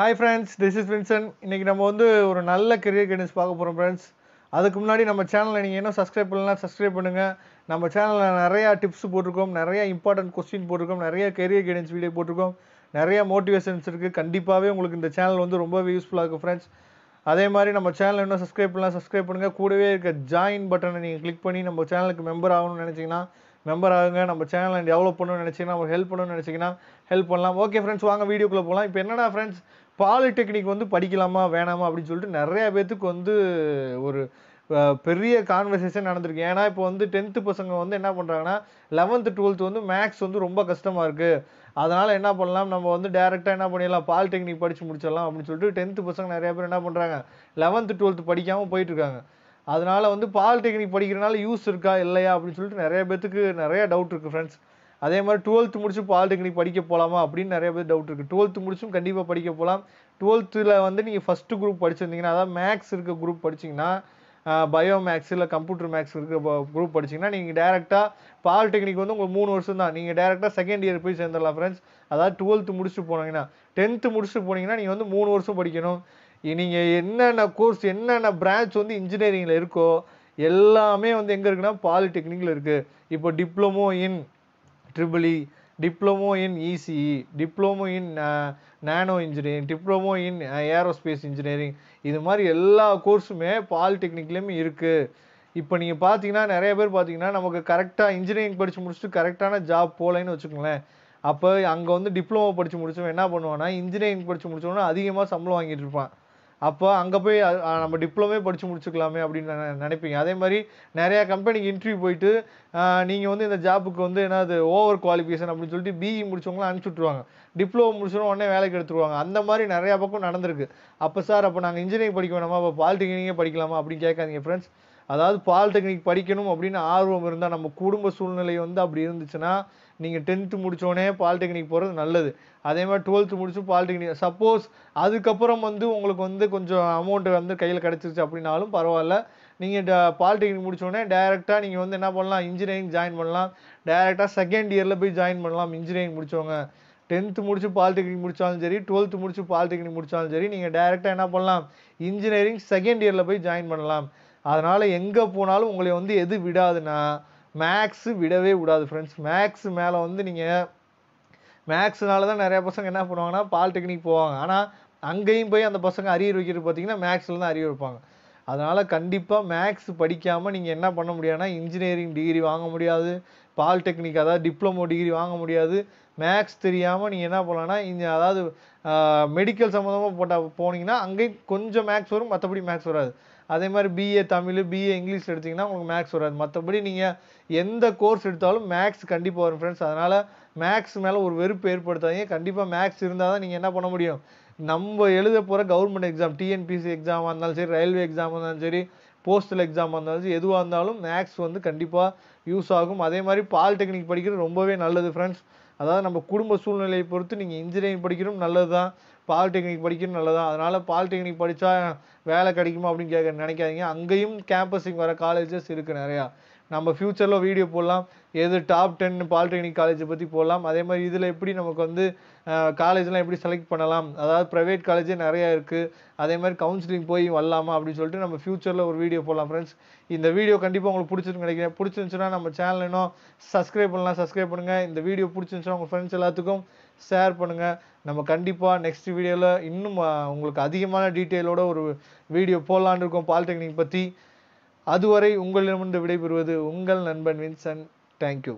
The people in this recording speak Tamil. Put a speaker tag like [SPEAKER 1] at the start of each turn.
[SPEAKER 1] Hi friends this is Vinson இன்றைக்கி நம்ம வந்து ஒரு நல்ல கெரியர் கைடன்ஸ் பார்க்க போகிறோம் ஃப்ரெண்ட்ஸ் அதுக்கு முன்னாடி நம்ம சேனலை நீங்கள் இன்னும் சப்ஸ்கிரைப் பண்ணலாம் சப்ஸ்கிரைப் பண்ணுங்கள் நம்ம சேனலில் நிறையா டிப்ஸ் போட்டிருக்கோம் நிறையா இம்பார்ட்டன்ட் கொஸ்டின் போட்டிருக்கோம் நிறைய கெரியர் கைடன்ஸ் வீடியோ போட்டிருக்கோம். நிறையா மோட்டிவேஷன்ஸ் இருக்குது கண்டிப்பாகவே உங்களுக்கு இந்த சேனல் வந்து ரொம்பவே யூஸ்ஃபுல்லாக இருக்கும் ஃப்ரெண்ட்ஸ் அதே மாதிரி நம்ம சேனல் இன்னும் சப்ஸ்கிரைப் பண்ணலாம் சப்ஸ்கிரைப் பண்ணுங்கள் கூடவே இருக்க ஜாயின் பட்டனை நீங்கள் கிளிக் பண்ணி நம்ம சேனலுக்கு மெம்பர் ஆகணும்னு நினச்சிங்கன்னா மெம்பர் ஆகுங்க. நம்ம சேனலை டெவலப் பண்ணணும்னு நினச்சிங்கன்னா நம்ம ஹெல்ப் பண்ணணும்னு நினச்சிங்கன்னா ஹெல்ப் பண்ணலாம். ஓகே ஃப்ரெண்ட்ஸ் வாங்க வீடியோக்குள்ளே போகலாம் இப்போ என்னன்னா ஃப்ரெண்ட்ஸ் பாலிடெக்னிக் வந்து படிக்கலாமா வேணாமா அப்படின்னு சொல்லிட்டு நிறைய பேத்துக்கு வந்து ஒரு பெரிய கான்வர்சேஷன் நடந்திருக்கு. ஏன்னா இப்போ வந்து டென்த்து பசங்க வந்து என்ன பண்ணுறாங்கன்னா லெவன்த்து டுவெல்த்து வந்து மேக்ஸ் வந்து ரொம்ப கஷ்டமாக இருக்குது அதனால் என்ன பண்ணலாம் நம்ம வந்து டேரெக்டாக என்ன பண்ணிடலாம் பாலிடெக்னிக் படித்து முடிச்சிடலாம் அப்படின்னு சொல்லிட்டு டென்த்து பசங்க நிறைய பேர் என்ன பண்ணுறாங்க லெவன்த்து டுவெல்த்து படிக்காமல் போயிட்டுருக்காங்க அதனால வந்து பாலிடெக்னிக் படிக்கிறனால யூஸ் இருக்கா இல்லையா அப்படின்னு சொல்லிட்டு நிறைய பேத்துக்கு நிறைய டவுட் இருக்குது ஃப்ரெண்ட்ஸ் அதே மாதிரி டுவெல்த்து முடிச்சு பாலிடெக்னிக் படிக்க போகலாமா அப்படின்னு நிறைய பேர் டவுட் இருக்குது டுவெல்த்து முடிச்சும் கண்டிப்பாக படிக்க போகலாம் டுவெல்த்தில் வந்து நீங்கள் ஃபஸ்ட்டு குரூப் படிச்சிருந்தீங்கன்னா அதாவது மேக்ஸ் இருக்க குரூப் படிச்சிங்கன்னா பயோ மேக்ஸ் இல்லை கம்ப்யூட்டர் மேக்ஸ் இருக்க குரூப் படிச்சிங்கன்னா நீங்கள் டேரெக்டாக பாலிடெக்னிக் வந்து உங்களுக்கு மூணு வருஷம் தான். நீங்கள் டேரெக்டாக செகண்ட் இயர் போய் சேர்ந்துடலாம் ஃப்ரெண்ட்ஸ் அதாவது டுவெல்த்து முடிச்சுட்டு போனீங்கன்னா டென்த்து முடிச்சுட்டு போனீங்கன்னா நீங்கள் வந்து மூணு வருஷம் படிக்கணும். நீங்கள் என்னென்ன கோர்ஸ் என்னென்ன பிரான்ச் வந்து இன்ஜினியரிங்கில் இருக்கோ எல்லாமே வந்து எங்கே இருக்குன்னா பாலிடெக்னிக்கில் இருக்குது இப்போ diploma in triple E diploma in ECE diploma in nano engineering diploma in aerospace engineering இது மாதிரி எல்லா கோர்ஸுமே பாலிடெக்னிக்லேயுமே இருக்குது இப்போ நீங்கள் பார்த்தீங்கன்னா நிறைய பேர் பார்த்தீங்கன்னா நமக்கு கரெக்டாக இன்ஜினியரிங் படித்து முடிச்சுட்டு கரெக்டான ஜாப் போகலைன்னு வச்சுக்கோங்களேன். அப்போ அங்கே வந்து டிப்ளமோ படித்து முடிச்சவன் என்ன பண்ணுவான்னா இன்ஜினியரிங் படித்து முடிச்சவனா அதிகமாக சம்பளம் வாங்கிட்டு இருப்பான். அப்போ அங்கே போய் நம்ம டிப்ளமே படித்து முடிச்சுக்கலாமே அப்படின்னு நினை- நினைப்பீங்க. அதே மாதிரி நிறையா கம்பெனிக்கு இன்டர்வியூ போயிட்டு நீங்கள் வந்து இந்த ஜாப்புக்கு வந்து என்னது ஓவர் குவாலிஃபிகேஷன் அப்படின்னு சொல்லிட்டு பிஇ முடிச்சவங்களாம் அனுப்பிச்சி விட்ருவாங்க டிப்ளமோ முடிச்சவங்க உடனே வேலைக்கு எடுத்துருவாங்க. அந்த மாதிரி நிறையா பக்கம் நடந்திருக்கு. அப்போ சார் அப்போ நாங்கள் இன்ஜினியரிங் படிக்க வேணாமா? அப்போ பாலிடெக்னிக்கே படிக்கலாமா? அப்படின்னு கேட்காதீங்க ஃப்ரெண்ட்ஸ் அதாவது பாலிடெக்னிக் படிக்கணும் அப்படின்னு ஆர்வம் இருந்தால் நம்ம குடும்ப சூழ்நிலை வந்து அப்படி இருந்துச்சுன்னா நீங்கள் டென்த்து முடித்தோடனே பாலிடெக்னிக் போகிறது நல்லது. அதே மாதிரி டுவெல்த்து முடிச்சு பாலிடெக்னிக் சப்போஸ் அதுக்கப்புறம் வந்து உங்களுக்கு வந்து கொஞ்சம் அமௌண்ட்டு வந்து கையில் கிடச்சிருச்சு அப்படின்னாலும் பரவாயில்ல. நீங்கள் ட பாலிடெக்னிக் முடித்தோடனே டேரெக்டாக நீங்கள் வந்து என்ன பண்ணலாம்? இன்ஜினியரிங் ஜாயின் பண்ணலாம். டைரெக்டாக செகண்ட் இயரில் போய் ஜாயின் பண்ணலாம் இன்ஜினியரிங் முடித்தவங்க டென்த்து முடிச்சு பாலிடெக்னிக் முடித்தாலும் சரி டுவெல்த்து முடிச்சு பாலிடெக்னிக் முடித்தாலும் சரி நீங்கள் டேரெக்டாக என்ன பண்ணலாம்? இன்ஜினியரிங் செகண்ட் இயரில் போய் ஜாயின் பண்ணலாம். அதனால் எங்கே போனாலும் உங்களை வந்து எது விடாதுன்னா மேக்ஸு விடவே விடாது ஃப்ரெண்ட்ஸ் மேக்ஸ் மேலே வந்து நீங்கள் மேக்ஸ்னால தான் நிறைய பசங்க என்ன பண்ணுவாங்கன்னா பாலிடெக்னிக் போவாங்க. ஆனால் அங்கேயும் போய் அந்த பசங்க அரியர் வைக்கிறது பார்த்தீங்கன்னா மேக்ஸில் தான் அரியர் வைப்பாங்க. அதனால் கண்டிப்பாக மேக்ஸ் படிக்காமல் நீங்கள் என்ன பண்ண முடியாதுன்னா இன்ஜினியரிங் டிகிரி வாங்க முடியாது. பாலிடெக்னிக் அதாவது டிப்ளமோ டிகிரி வாங்க முடியாது. மேக்ஸ் தெரியாமல் நீங்கள் என்ன பண்ணலான்னா இந்த அதாவது மெடிக்கல் சம்மந்தமாக போட்டால் போனீங்கன்னா அங்கேயும் கொஞ்சம் மேக்ஸ் வரும் மற்றபடி மேக்ஸ் வராது. அதே மாதிரி பிஏ தமிழ் பிஏ இங்கிலீஷ் எடுத்தீங்கன்னா உங்களுக்கு மேக்ஸ் வராது. மற்றபடி நீங்கள் எந்த கோர்ஸ் எடுத்தாலும் மேக்ஸ் கண்டிப்பாக வரும் ஃப்ரெண்ட்ஸ் அதனால் மேக்ஸ் மேலே ஒரு வெறுப்பு ஏற்படுத்தாதீங்க. கண்டிப்பாக மேக்ஸ் இருந்தால் தான் நீங்கள் என்ன பண்ண முடியும்? நம்ம எழுத போகிற கவர்மெண்ட் எக்ஸாம் டிஎன்பிசி எக்ஸாமாக இருந்தாலும் சரி ரயில்வே எக்ஸாமாக இருந்தாலும் சரி போஸ்டல் எக்ஸாமாக இருந்தாலும் சரி எதுவாக இருந்தாலும் மேக்ஸ் வந்து கண்டிப்பாக யூஸ் ஆகும். அதே மாதிரி பாலிடெக்னிக் படிக்கிறது ரொம்பவே நல்லது ஃப்ரெண்ட்ஸ் அதாவது நம்ம குடும்ப சூழ்நிலையை பொறுத்து நீங்கள் இன்ஜினியரிங் படிக்கிறதும் நல்லது தான் பாலிடெக்னிக் படிக்கணும் நல்லதா அதனால் பாலிடெக்னிக் படித்தா வேலை கிடைக்குமா அப்படின்னு கேட்க நினைக்காதீங்க. அங்கேயும் கேம்பஸிங் வர காலேஜஸ் இருக்குது நிறையா. நம்ம ஃப்யூச்சரில் வீடியோ போடலாம். எது டாப் டென் பாலிடெக்னிக் காலேஜை பற்றி போடலாம். அதே மாதிரி இதில் எப்படி நமக்கு வந்து காலேஜ்லாம் எப்படி செலக்ட் பண்ணலாம்? அதாவது ப்ரைவேட் காலேஜே நிறையா இருக்குது அதே மாதிரி கவுன்சிலிங் போய் வரலாமா அப்படின்னு சொல்லிட்டு நம்ம ஃப்யூச்சரில் ஒரு வீடியோ போடலாம் ஃப்ரெண்ட்ஸ் இந்த வீடியோ கண்டிப்பாக உங்களுக்கு பிடிச்சிருக்கு நினைக்கிறேன். பிடிச்சிருந்துச்சுன்னா நம்ம சேனல் இன்னும் சப்ஸ்கிரைப் பண்ணலாம். சப்ஸ்கிரைப் பண்ணுங்கள் இந்த வீடியோ பிடிச்சிருந்துச்சுன்னா உங்கள் ஃப்ரெண்ட்ஸ் எல்லாத்துக்கும் ஷேர் பண்ணுங்கள் நம்ம கண்டிப்பாக நெக்ஸ்ட் வீடியோவில் இன்னும் உங்களுக்கு அதிகமான டீட்டெயிலோட ஒரு வீடியோ போடலான்னு இருக்கோம் பாலிடெக்னிக் பற்றி அதுவரை உங்களிடமிருந்து விடைபெறுவது உங்கள் நண்பன் வின்சன். தேங்க்யூ